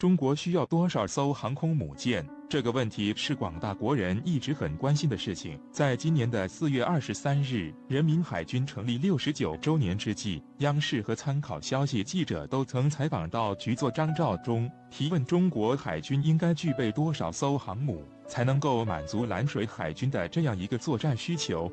中国需要多少艘航空母舰？这个问题是广大国人一直很关心的事情。在今年的四月二十三日，人民海军成立六十九周年之际，央视和参考消息记者都曾采访到局座张召忠，提问中国海军应该具备多少艘航母，才能够满足蓝水海军的这样一个作战需求？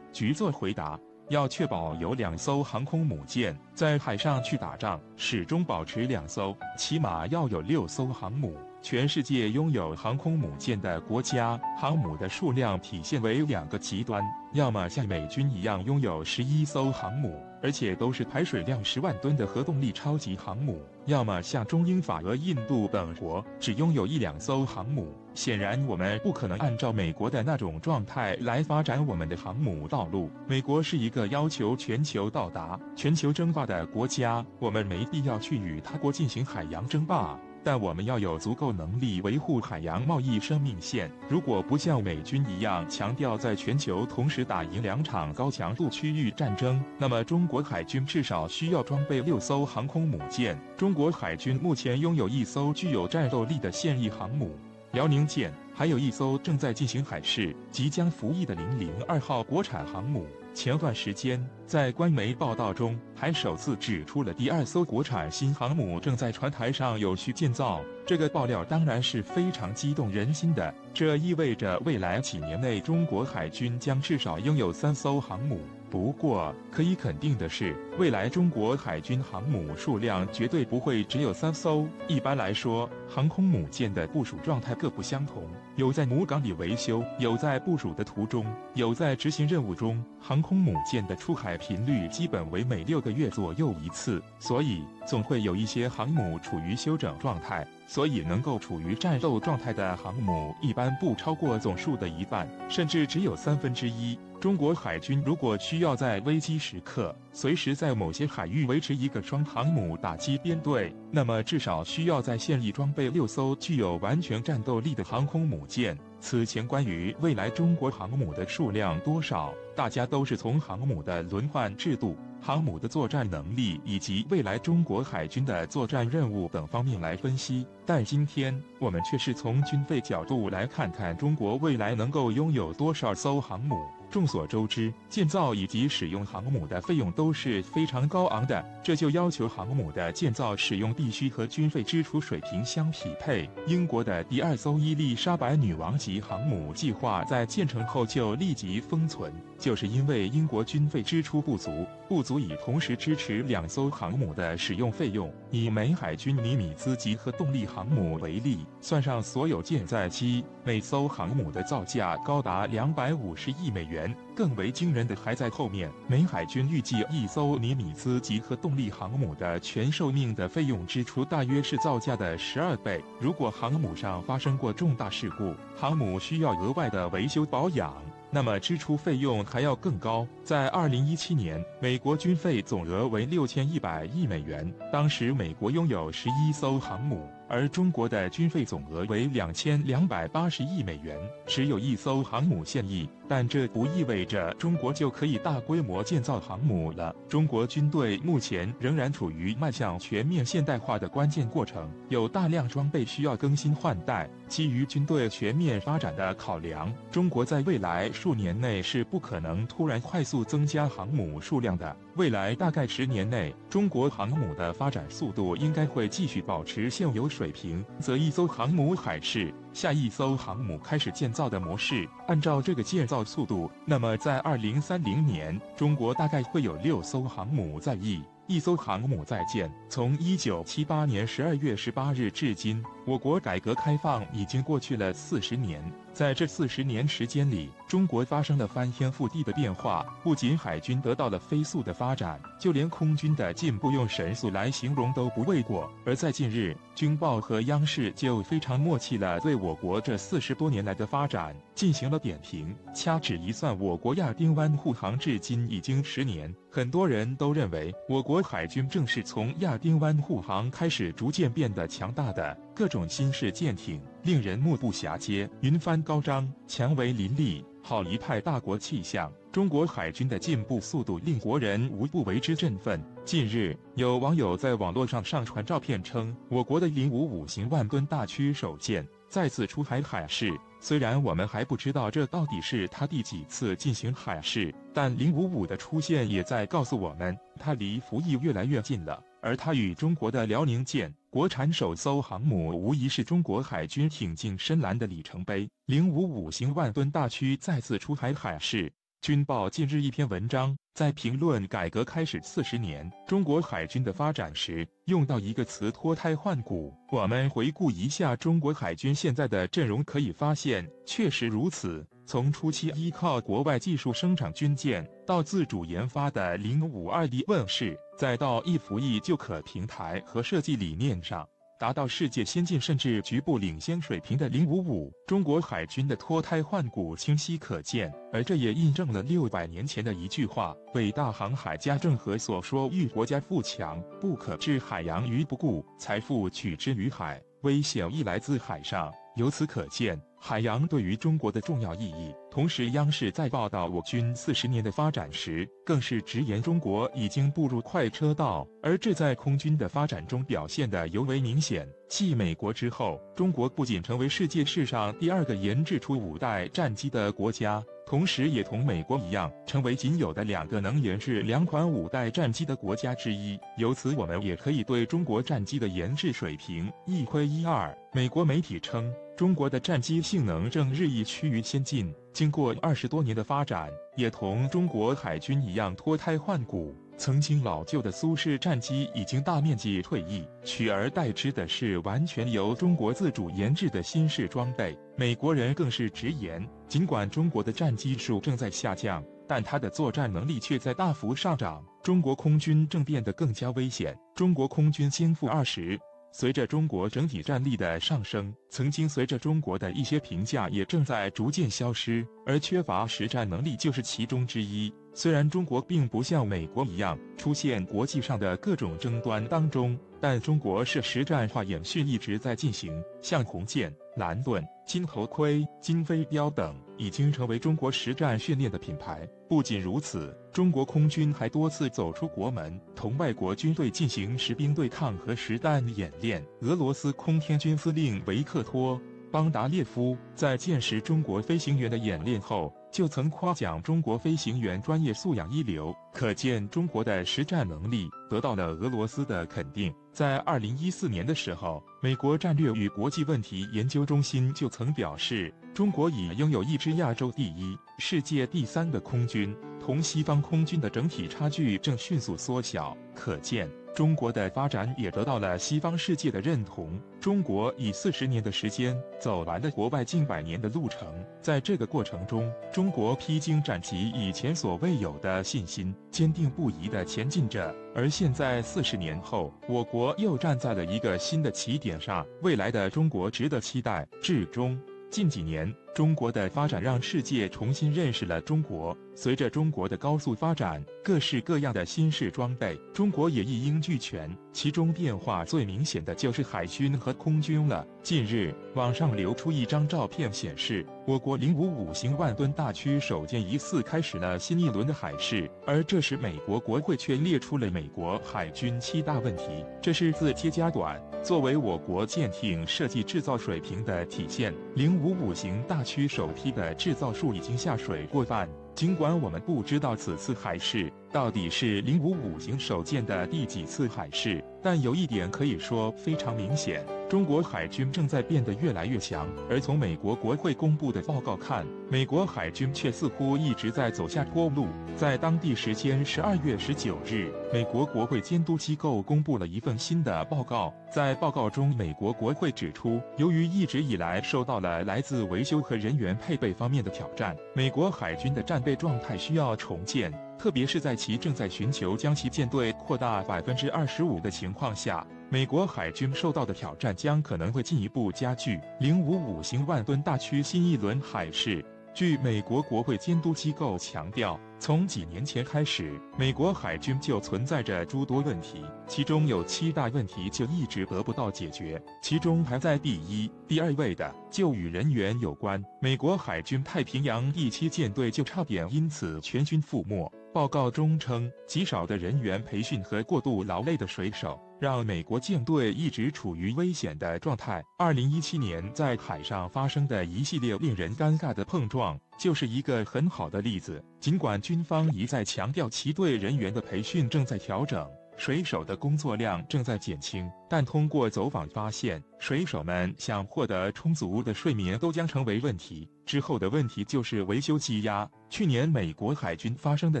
局座回答。要确保有两艘航空母舰在海上去打仗，始终保持两艘，起码要有六艘航母。全世界拥有航空母舰的国家，航母的数量体现为两个极端：要么像美军一样拥有十一艘航母，而且都是排水量十万吨的核动力超级航母；要么像中英法俄印度等国，只拥有一两艘航母。显然，我们不可能按照美国的那种状态来发展我们的航母道路。美国是一个要求全球到达、全球争霸的国家，我们没必要去与他国进行海洋争霸。但我们要有足够能力维护海洋贸易生命线。如果不像美军一样强调在全球同时打赢两场高强度区域战争，那么中国海军至少需要装备六艘航空母舰。中国海军目前拥有一艘具有战斗力的现役航母“辽宁舰”，还有一艘正在进行海试、即将服役的“零零二号”国产航母。前段时间，在官媒报道中还首次指出了第二艘国产新航母正在船台上有序建造。这个爆料当然是非常激动人心的，这意味着未来几年内中国海军将至少拥有三艘航母。不过，可以肯定的是，未来中国海军航母数量绝对不会只有三艘。一般来说，航空母舰的部署状态各不相同，有在母港里维修，有在部署的途中，有在执行任务中。航空母舰的出海频率基本为每六个月左右一次，所以总会有一些航母处于休整状态。所以，能够处于战斗状态的航母一般不超过总数的一半，甚至只有三分之一。中国海军如果需要在危机时刻随时在某些海域维持一个双航母打击编队，那么至少需要在现役装备六艘具有完全战斗力的航空母舰。此前，关于未来中国航母的数量多少，大家都是从航母的轮换制度。航母的作战能力以及未来中国海军的作战任务等方面来分析，但今天我们却是从军费角度来看看中国未来能够拥有多少艘航母。众所周知，建造以及使用航母的费用都是非常高昂的，这就要求航母的建造使用必须和军费支出水平相匹配。英国的第二艘伊丽莎白女王级航母计划在建成后就立即封存，就是因为英国军费支出不足，不足以同时支持两艘航母的使用费用。以美海军尼米兹级核动力航母为例，算上所有舰载机，每艘航母的造价高达两百五十亿美元。更为惊人的还在后面。美海军预计一艘尼米兹级核动力航母的全寿命的费用支出大约是造价的十二倍。如果航母上发生过重大事故，航母需要额外的维修保养，那么支出费用还要更高。在二零一七年，美国军费总额为六千一百亿美元，当时美国拥有十一艘航母。而中国的军费总额为两千两百八十亿美元，只有一艘航母现役，但这不意味着中国就可以大规模建造航母了。中国军队目前仍然处于迈向全面现代化的关键过程，有大量装备需要更新换代。基于军队全面发展的考量，中国在未来数年内是不可能突然快速增加航母数量的。未来大概十年内，中国航母的发展速度应该会继续保持现有水水平，则一艘航母海试，下一艘航母开始建造的模式。按照这个建造速度，那么在二零三零年，中国大概会有六艘航母在役。一艘航母在建。从一九七八年十二月十八日至今，我国改革开放已经过去了四十年。在这四十年时间里，中国发生了翻天覆地的变化。不仅海军得到了飞速的发展，就连空军的进步用神速来形容都不为过。而在近日，军报和央视就非常默契了对我国这四十多年来的发展进行了点评。掐指一算，我国亚丁湾护航至今已经十年。很多人都认为，我国海军正是从亚丁湾护航开始，逐渐变得强大的。各种新式舰艇令人目不暇接，云帆高张，强为林立，好一派大国气象。中国海军的进步速度令国人无不为之振奋。近日，有网友在网络上上传照片，称我国的零五五型万吨大驱首舰再次出海海试。虽然我们还不知道这到底是它第几次进行海试，但零五五的出现也在告诉我们，它离服役越来越近了。而它与中国的辽宁舰，国产首艘航母，无疑是中国海军挺进深蓝的里程碑。零五五型万吨大驱再次出海海试。军报近日一篇文章在评论改革开始四十年中国海军的发展时，用到一个词“脱胎换骨”。我们回顾一下中国海军现在的阵容，可以发现确实如此。从初期依靠国外技术生产军舰，到自主研发的零五二 D 问世，再到一服役就可平台和设计理念上。达到世界先进甚至局部领先水平的零五五，中国海军的脱胎换骨清晰可见，而这也印证了六百年前的一句话：伟大航海家郑和所说：“欲国家富强，不可置海洋于不顾，财富取之于海，危险亦来自海上。”由此可见。海洋对于中国的重要意义。同时，央视在报道我军四十年的发展时，更是直言中国已经步入快车道，而这在空军的发展中表现得尤为明显。继美国之后，中国不仅成为世界史上第二个研制出五代战机的国家，同时也同美国一样，成为仅有的两个能研制两款五代战机的国家之一。由此，我们也可以对中国战机的研制水平一窥一二。美国媒体称。中国的战机性能正日益趋于先进，经过二十多年的发展，也同中国海军一样脱胎换骨。曾经老旧的苏式战机已经大面积退役，取而代之的是完全由中国自主研制的新式装备。美国人更是直言，尽管中国的战机数正在下降，但它的作战能力却在大幅上涨。中国空军正变得更加危险。中国空军先负二十。随着中国整体战力的上升，曾经随着中国的一些评价也正在逐渐消失，而缺乏实战能力就是其中之一。虽然中国并不像美国一样出现国际上的各种争端当中，但中国是实战化演训一直在进行，像红箭、蓝盾。金头盔、金飞镖等已经成为中国实战训练的品牌。不仅如此，中国空军还多次走出国门，同外国军队进行实兵对抗和实弹演练。俄罗斯空天军司令维克托·邦达列夫在见识中国飞行员的演练后。就曾夸奖中国飞行员专业素养一流，可见中国的实战能力得到了俄罗斯的肯定。在二零一四年的时候，美国战略与国际问题研究中心就曾表示，中国已拥有一支亚洲第一、世界第三的空军，同西方空军的整体差距正迅速缩小。可见。中国的发展也得到了西方世界的认同。中国以四十年的时间走完了国外近百年的路程，在这个过程中，中国披荆斩棘，以前所未有的信心，坚定不移地前进着。而现在四十年后，我国又站在了一个新的起点上，未来的中国值得期待。至终。近几年，中国的发展让世界重新认识了中国。随着中国的高速发展，各式各样的新式装备，中国也一应俱全。其中变化最明显的就是海军和空军了。近日，网上流出一张照片，显示我国零五五型万吨大驱首舰疑似开始了新一轮的海试，而这时美国国会却列出了美国海军七大问题，这是自揭加短。作为我国舰艇设计制造水平的体现，零五五型大区首批的制造数已经下水过半。尽管我们不知道此次海试到底是055型首舰的第几次海试，但有一点可以说非常明显。中国海军正在变得越来越强，而从美国国会公布的报告看，美国海军却似乎一直在走下坡路。在当地时间十二月十九日，美国国会监督机构公布了一份新的报告。在报告中，美国国会指出，由于一直以来受到了来自维修和人员配备方面的挑战，美国海军的战备状态需要重建。特别是在其正在寻求将其舰队扩大百分之二十五的情况下，美国海军受到的挑战将可能会进一步加剧。零五五型万吨大驱新一轮海试。据美国国会监督机构强调，从几年前开始，美国海军就存在着诸多问题，其中有七大问题就一直得不到解决。其中排在第一、第二位的就与人员有关，美国海军太平洋第七舰队就差点因此全军覆没。报告中称，极少的人员培训和过度劳累的水手。让美国舰队一直处于危险的状态。二零一七年在海上发生的一系列令人尴尬的碰撞，就是一个很好的例子。尽管军方一再强调其对人员的培训正在调整，水手的工作量正在减轻，但通过走访发现，水手们想获得充足的睡眠都将成为问题。之后的问题就是维修积压。去年美国海军发生的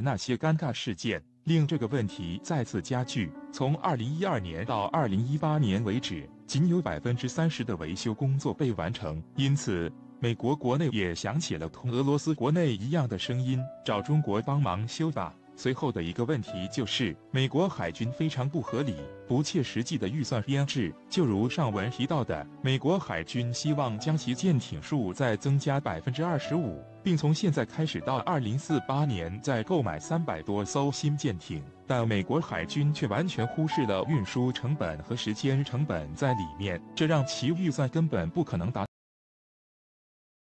那些尴尬事件。令这个问题再次加剧。从二零一二年到二零一八年为止，仅有百分之三十的维修工作被完成。因此，美国国内也响起了同俄罗斯国内一样的声音，找中国帮忙修吧。随后的一个问题就是，美国海军非常不合理、不切实际的预算编制。就如上文提到的，美国海军希望将其舰艇数再增加百分之二十五，并从现在开始到二零四八年再购买三百多艘新舰艇，但美国海军却完全忽视了运输成本和时间成本在里面，这让其预算根本不可能达。